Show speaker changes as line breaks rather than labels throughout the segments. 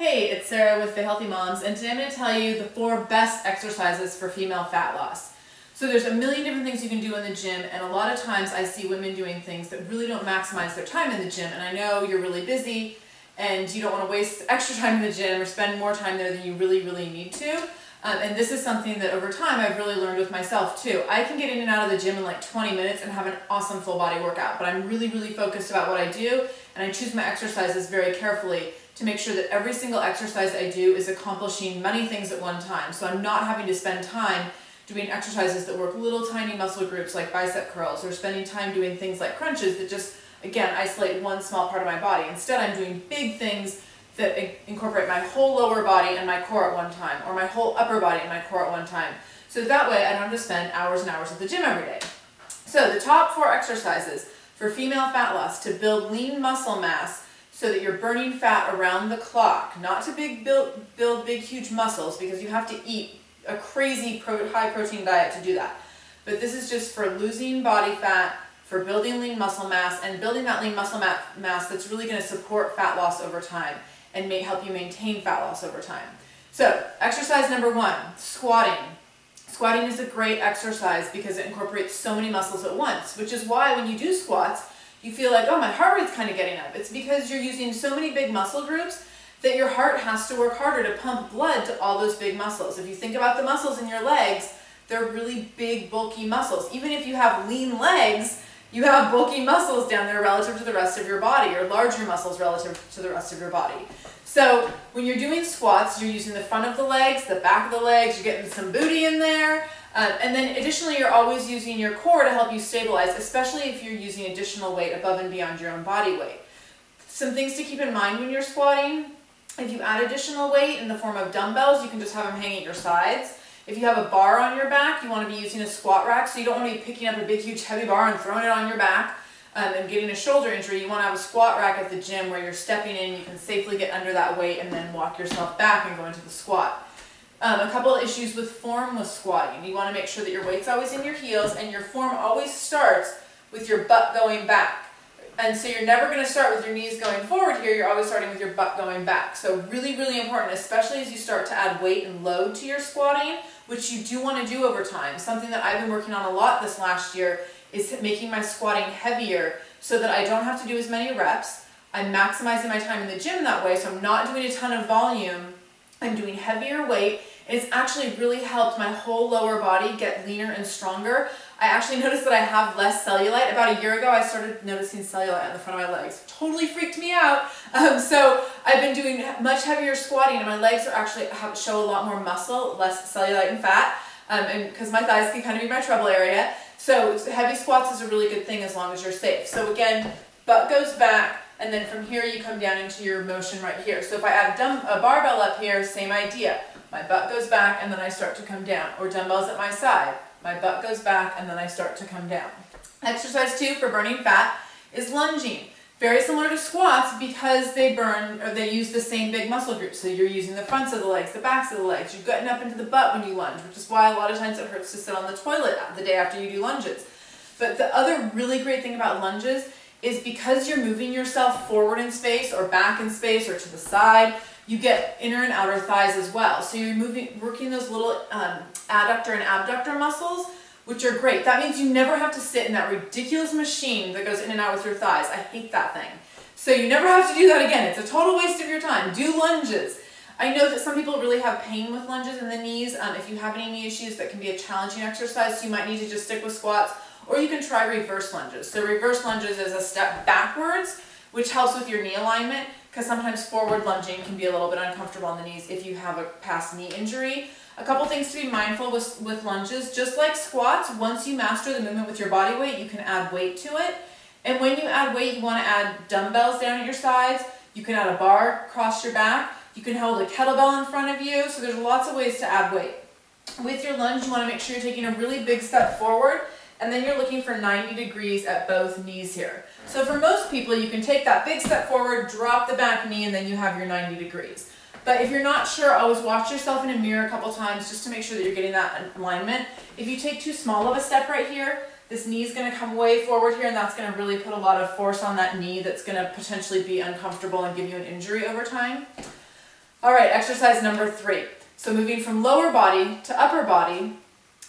Hey, it's Sarah with The Healthy Moms, and today I'm going to tell you the four best exercises for female fat loss. So there's a million different things you can do in the gym, and a lot of times I see women doing things that really don't maximize their time in the gym, and I know you're really busy, and you don't want to waste extra time in the gym or spend more time there than you really, really need to. Um, and this is something that over time I've really learned with myself too. I can get in and out of the gym in like 20 minutes and have an awesome full body workout, but I'm really, really focused about what I do, and I choose my exercises very carefully to make sure that every single exercise I do is accomplishing many things at one time. So I'm not having to spend time doing exercises that work little tiny muscle groups like bicep curls or spending time doing things like crunches that just, again, isolate one small part of my body. Instead, I'm doing big things that incorporate my whole lower body and my core at one time or my whole upper body and my core at one time. So that way I don't have to spend hours and hours at the gym every day. So the top four exercises for female fat loss to build lean muscle mass so that you're burning fat around the clock, not to big build, build big huge muscles because you have to eat a crazy pro, high protein diet to do that. But this is just for losing body fat, for building lean muscle mass, and building that lean muscle mass that's really going to support fat loss over time and may help you maintain fat loss over time. So exercise number one, squatting. Squatting is a great exercise because it incorporates so many muscles at once, which is why when you do squats, you feel like, oh, my heart rate's kind of getting up. It's because you're using so many big muscle groups that your heart has to work harder to pump blood to all those big muscles. If you think about the muscles in your legs, they're really big, bulky muscles. Even if you have lean legs, you have bulky muscles down there relative to the rest of your body, or larger muscles relative to the rest of your body. So when you're doing squats, you're using the front of the legs, the back of the legs, you're getting some booty in there, um, and then additionally, you're always using your core to help you stabilize, especially if you're using additional weight above and beyond your own body weight. Some things to keep in mind when you're squatting, if you add additional weight in the form of dumbbells, you can just have them hang at your sides. If you have a bar on your back, you want to be using a squat rack, so you don't want to be picking up a big, huge, heavy bar and throwing it on your back um, and getting a shoulder injury. You want to have a squat rack at the gym where you're stepping in, you can safely get under that weight and then walk yourself back and go into the squat. Um, a couple issues with form with squatting. You want to make sure that your weight's always in your heels and your form always starts with your butt going back. And so you're never going to start with your knees going forward here, you're always starting with your butt going back. So really, really important, especially as you start to add weight and load to your squatting, which you do want to do over time. Something that I've been working on a lot this last year is making my squatting heavier so that I don't have to do as many reps. I'm maximizing my time in the gym that way, so I'm not doing a ton of volume. I'm doing heavier weight it's actually really helped my whole lower body get leaner and stronger. I actually noticed that I have less cellulite. About a year ago, I started noticing cellulite on the front of my legs. Totally freaked me out. Um, so I've been doing much heavier squatting and my legs are actually have, show a lot more muscle, less cellulite and fat, um, and because my thighs can kind of be my trouble area. So heavy squats is a really good thing as long as you're safe. So again, butt goes back, and then from here you come down into your motion right here. So if I add a barbell up here, same idea. My butt goes back and then I start to come down. Or dumbbells at my side. My butt goes back and then I start to come down. Exercise two for burning fat is lunging. Very similar to squats because they burn or they use the same big muscle groups. So you're using the fronts of the legs, the backs of the legs. You're getting up into the butt when you lunge, which is why a lot of times it hurts to sit on the toilet the day after you do lunges. But the other really great thing about lunges is because you're moving yourself forward in space or back in space or to the side, you get inner and outer thighs as well. So you're moving, working those little um, adductor and abductor muscles, which are great. That means you never have to sit in that ridiculous machine that goes in and out with your thighs. I hate that thing. So you never have to do that again. It's a total waste of your time. Do lunges. I know that some people really have pain with lunges in the knees. Um, if you have any knee issues, that can be a challenging exercise. So you might need to just stick with squats or you can try reverse lunges. So reverse lunges is a step backwards, which helps with your knee alignment because sometimes forward lunging can be a little bit uncomfortable on the knees if you have a past knee injury. A couple things to be mindful with, with lunges, just like squats, once you master the movement with your body weight, you can add weight to it. And when you add weight, you want to add dumbbells down at your sides. You can add a bar across your back. You can hold a kettlebell in front of you. So there's lots of ways to add weight. With your lunge, you want to make sure you're taking a really big step forward and then you're looking for 90 degrees at both knees here. So for most people, you can take that big step forward, drop the back knee, and then you have your 90 degrees. But if you're not sure, always watch yourself in a mirror a couple times just to make sure that you're getting that alignment. If you take too small of a step right here, this knee is going to come way forward here and that's going to really put a lot of force on that knee that's going to potentially be uncomfortable and give you an injury over time. All right, exercise number three. So moving from lower body to upper body,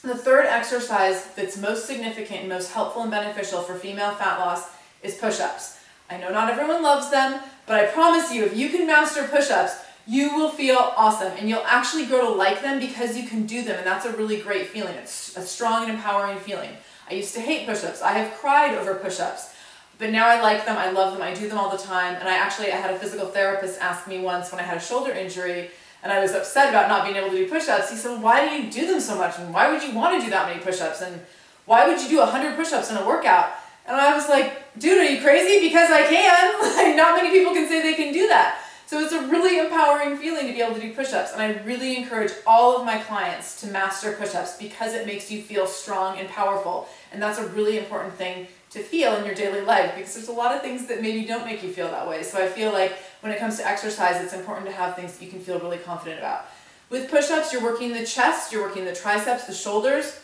the third exercise that's most significant and most helpful and beneficial for female fat loss is push-ups. I know not everyone loves them, but I promise you, if you can master push-ups, you will feel awesome and you'll actually grow to like them because you can do them and that's a really great feeling. It's a strong and empowering feeling. I used to hate push-ups. I have cried over push-ups, but now I like them, I love them, I do them all the time and I actually, I had a physical therapist ask me once when I had a shoulder injury and I was upset about not being able to do push-ups. He said, well, why do you do them so much and why would you want to do that many push-ups and why would you do 100 push-ups in a workout? And I was like, dude, are you crazy? Because I can. Like, not many people can say they can do that. So it's a really empowering feeling to be able to do push-ups. And I really encourage all of my clients to master push-ups because it makes you feel strong and powerful. And that's a really important thing to feel in your daily life because there's a lot of things that maybe don't make you feel that way. So I feel like when it comes to exercise, it's important to have things that you can feel really confident about. With push-ups, you're working the chest, you're working the triceps, the shoulders,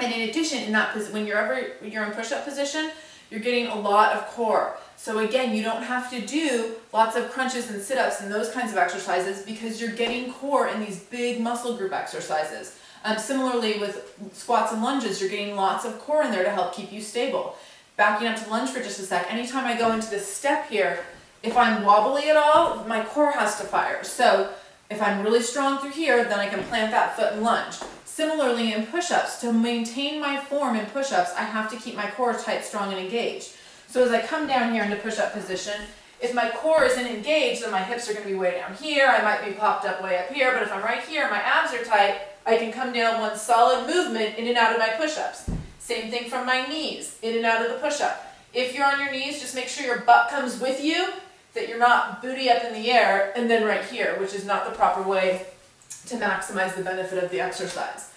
and in addition, in that when you're ever you're in push-up position, you're getting a lot of core. So again, you don't have to do lots of crunches and sit-ups and those kinds of exercises because you're getting core in these big muscle group exercises. Um, similarly with squats and lunges, you're getting lots of core in there to help keep you stable. Backing up to lunge for just a sec, anytime I go into this step here, if I'm wobbly at all, my core has to fire. So if I'm really strong through here, then I can plant that foot and lunge. Similarly in push-ups, to maintain my form in push-ups, I have to keep my core tight, strong, and engaged. So as I come down here into push-up position, if my core isn't engaged, then my hips are going to be way down here. I might be popped up way up here, but if I'm right here, my abs are tight, I can come down one solid movement in and out of my push-ups. Same thing from my knees, in and out of the push-up. If you're on your knees, just make sure your butt comes with you, that you're not booty up in the air, and then right here, which is not the proper way to maximize the benefit of the exercise.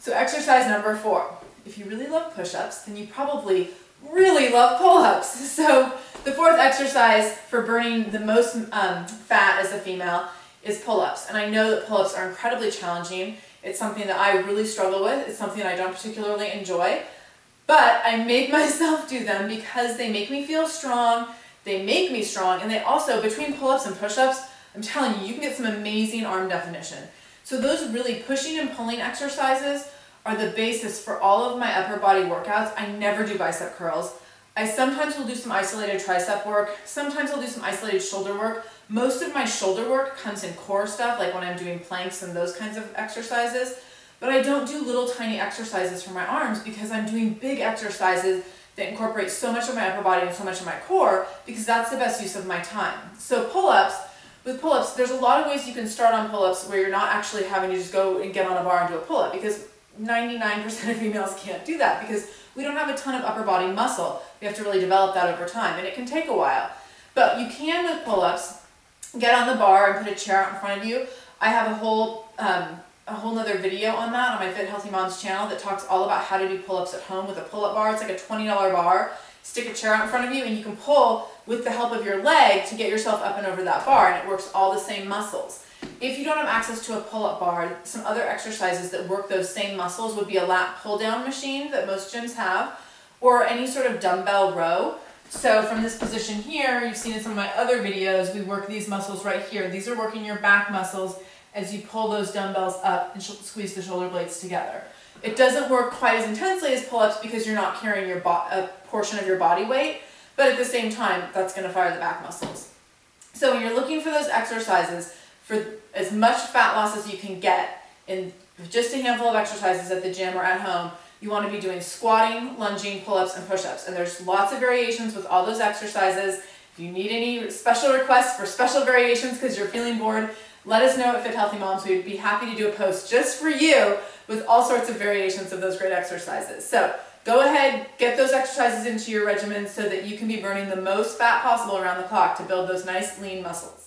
So exercise number four. If you really love push-ups, then you probably really love pull-ups. So the fourth exercise for burning the most um, fat as a female is pull-ups. And I know that pull-ups are incredibly challenging. It's something that I really struggle with. It's something I don't particularly enjoy. But I make myself do them because they make me feel strong, they make me strong, and they also, between pull-ups and push-ups, I'm telling you, you can get some amazing arm definition. So those really pushing and pulling exercises are the basis for all of my upper body workouts. I never do bicep curls. I sometimes will do some isolated tricep work. Sometimes I'll do some isolated shoulder work. Most of my shoulder work comes in core stuff, like when I'm doing planks and those kinds of exercises. But I don't do little tiny exercises for my arms because I'm doing big exercises that incorporate so much of my upper body and so much of my core because that's the best use of my time. So pull-ups, with pull-ups, there's a lot of ways you can start on pull-ups where you're not actually having to just go and get on a bar and do a pull-up because 99% of females can't do that because we don't have a ton of upper body muscle. We have to really develop that over time and it can take a while. But you can with pull-ups get on the bar and put a chair out in front of you. I have a whole um, a whole other video on that on my Fit Healthy Moms channel that talks all about how to do pull-ups at home with a pull-up bar. It's like a $20 bar. Stick a chair out in front of you and you can pull with the help of your leg to get yourself up and over that bar and it works all the same muscles. If you don't have access to a pull-up bar, some other exercises that work those same muscles would be a lat pull-down machine that most gyms have or any sort of dumbbell row. So from this position here, you've seen in some of my other videos, we work these muscles right here. These are working your back muscles as you pull those dumbbells up and squeeze the shoulder blades together. It doesn't work quite as intensely as pull-ups because you're not carrying your a portion of your body weight, but at the same time, that's going to fire the back muscles. So when you're looking for those exercises for as much fat loss as you can get in just a handful of exercises at the gym or at home, you want to be doing squatting, lunging, pull-ups, and push-ups. And there's lots of variations with all those exercises. If you need any special requests for special variations because you're feeling bored, let us know at Fit Healthy Moms. We'd be happy to do a post just for you with all sorts of variations of those great exercises. So go ahead, get those exercises into your regimen so that you can be burning the most fat possible around the clock to build those nice lean muscles.